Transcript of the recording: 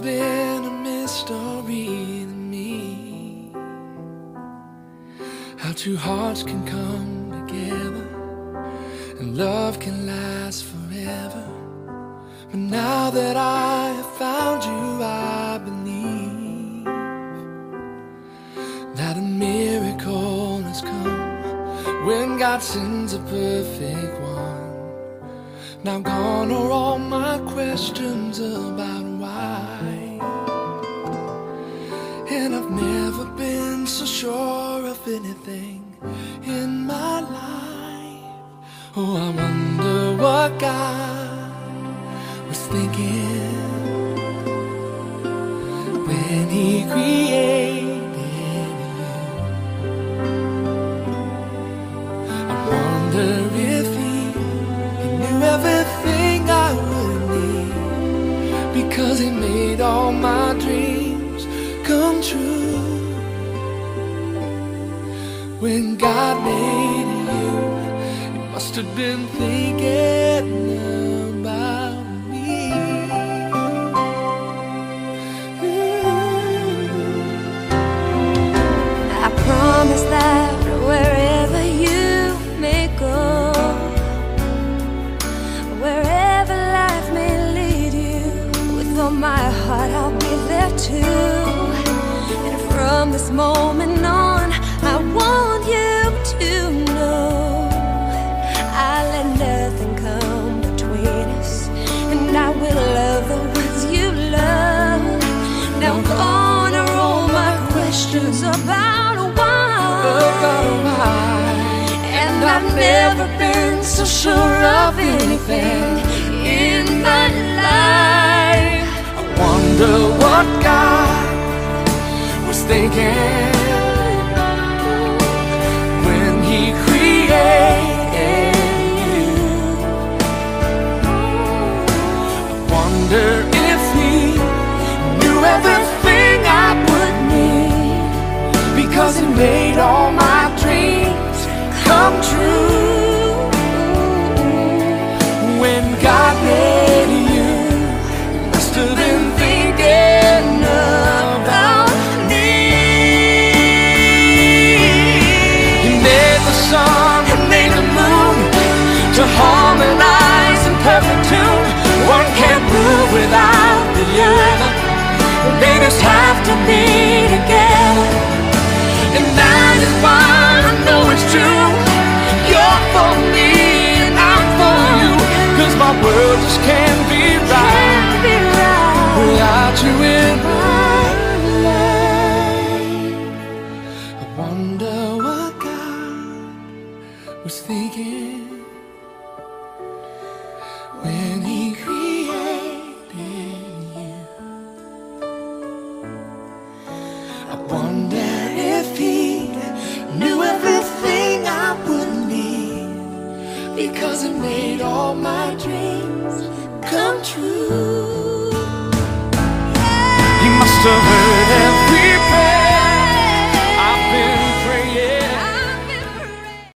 been a mystery to me. How two hearts can come together And love can last forever. But now that I have found you I believe That a miracle has come. When God sends a perfect one now gone are all my questions about anything in my life. Oh, I wonder what God was thinking when He created you. I wonder if He knew everything I would need because he made all my dreams come true. When God made you, he must have been thinking about me. I promise that wherever you may go, wherever life may lead you, with all my heart I'll be there too. And from this moment on, about why. About why. And I've never been so sure of anything in my life. I wonder what God was thinking when He wonder if He knew everything I would need because it made all my dreams come true. He must have